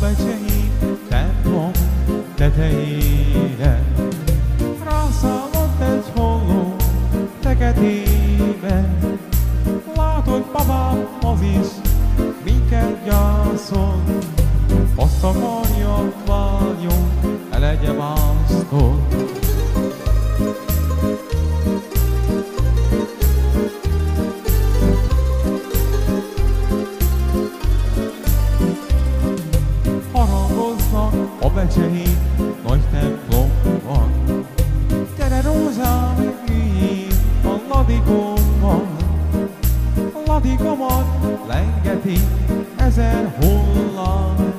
becsei templom tetejére. Rászállott egy holló feketébe, látod babám az is, minket gyászol, azt akarja, hangot lengeti ezer holland.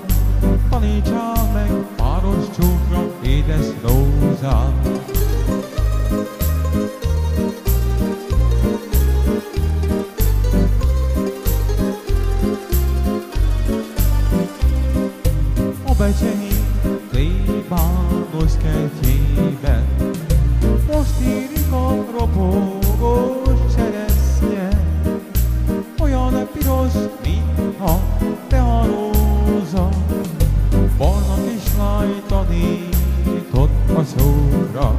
Tanítsál meg páros csókra, édes rózsát. A becsenyi plébános kertjén tanított az óra,